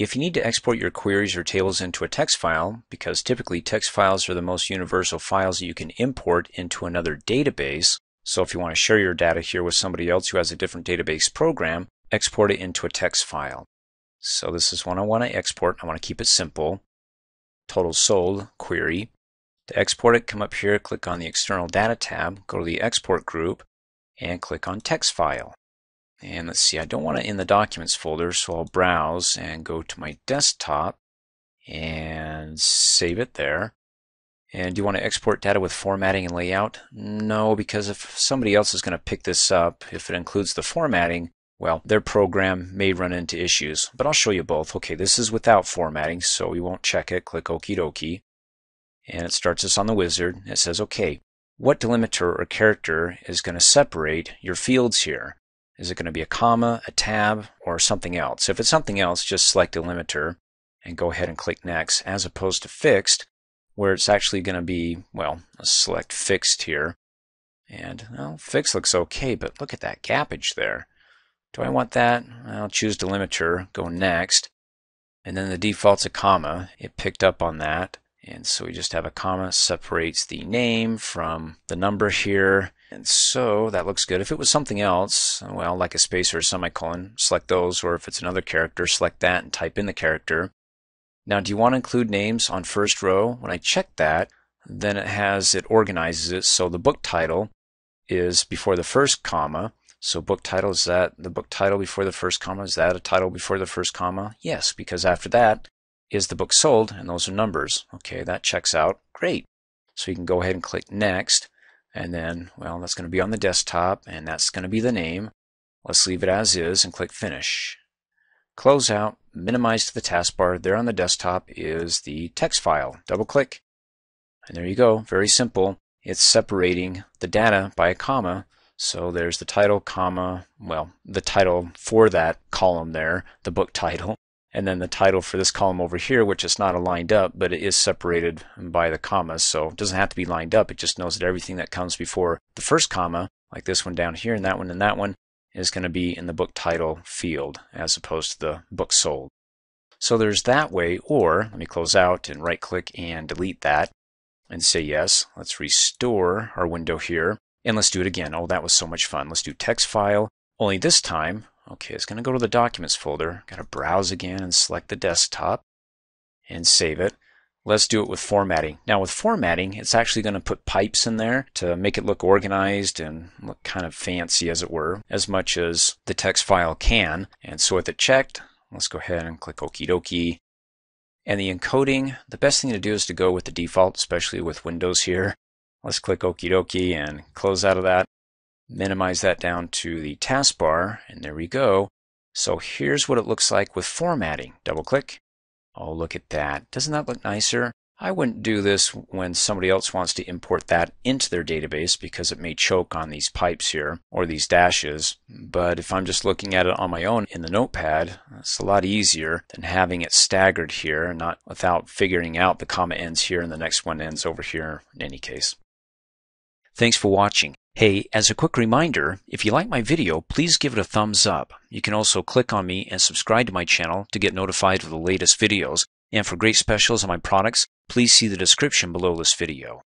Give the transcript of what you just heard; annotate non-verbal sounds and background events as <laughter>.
If you need to export your queries or tables into a text file, because typically text files are the most universal files that you can import into another database, so if you want to share your data here with somebody else who has a different database program, export it into a text file. So this is one I want to export. I want to keep it simple. Total sold query. To export it, come up here, click on the External Data tab, go to the Export group, and click on Text File. And let's see, I don't want it in the Documents folder, so I'll browse and go to my desktop and save it there. And do you want to export data with formatting and layout? No, because if somebody else is going to pick this up, if it includes the formatting, well, their program may run into issues. But I'll show you both. Okay, this is without formatting, so we won't check it. Click Okie dokie. And it starts us on the wizard. It says, okay, what delimiter or character is going to separate your fields here? Is it going to be a comma, a tab, or something else? If it's something else, just select delimiter and go ahead and click next, as opposed to fixed, where it's actually going to be, well, select fixed here. And, well, fixed looks okay, but look at that gappage there. Do I want that? I'll choose delimiter, go next. And then the default's a comma. It picked up on that. And so we just have a comma separates the name from the number here. And so that looks good. If it was something else, well, like a space or a semicolon, select those. Or if it's another character, select that and type in the character. Now, do you want to include names on first row? When I check that, then it has, it organizes it so the book title is before the first comma. So book title, is that the book title before the first comma? Is that a title before the first comma? Yes, because after that is the book sold, and those are numbers. Okay, that checks out. Great. So you can go ahead and click next, and then, well, that's going to be on the desktop, and that's going to be the name. Let's leave it as is and click finish. Close out, minimize to the taskbar. There on the desktop is the text file. Double click, and there you go. Very simple. It's separating the data by a comma. So there's the title, comma, well, the title for that column there, the book <laughs> title, and then the title for this column over here, which is not aligned up, but it is separated by the commas. So it doesn't have to be lined up. It just knows that everything that comes before the first comma, like this one down here and that one and that one, is going to be in the book title field as opposed to the book sold. So there's that way, or let me close out and right click and delete that and say yes. Let's restore our window here and let's do it again. Oh, that was so much fun. Let's do text file, only this time, okay, it's going to go to the documents folder. Got to browse again and select the desktop and save it. Let's do it with formatting. Now with formatting, it's actually going to put pipes in there to make it look organized and look kind of fancy as it were, as much as the text file can. And so with it checked, let's go ahead and click Okie dokie. And the encoding, the best thing to do is to go with the default, especially with Windows here. Let's click Okie dokie and close out of that. Minimize that down to the taskbar, and there we go. So here's what it looks like with formatting. Double click. Oh, look at that. Doesn't that look nicer? I wouldn't do this when somebody else wants to import that into their database because it may choke on these pipes here or these dashes. But if I'm just looking at it on my own in the notepad, it's a lot easier than having it staggered here, and not without figuring out the comma ends here and the next one ends over here in any case. Thanks for watching. Hey, as a quick reminder, if you like my video, please give it a thumbs up. You can also click on me and subscribe to my channel to get notified of the latest videos. And for great specials on my products, please see the description below this video.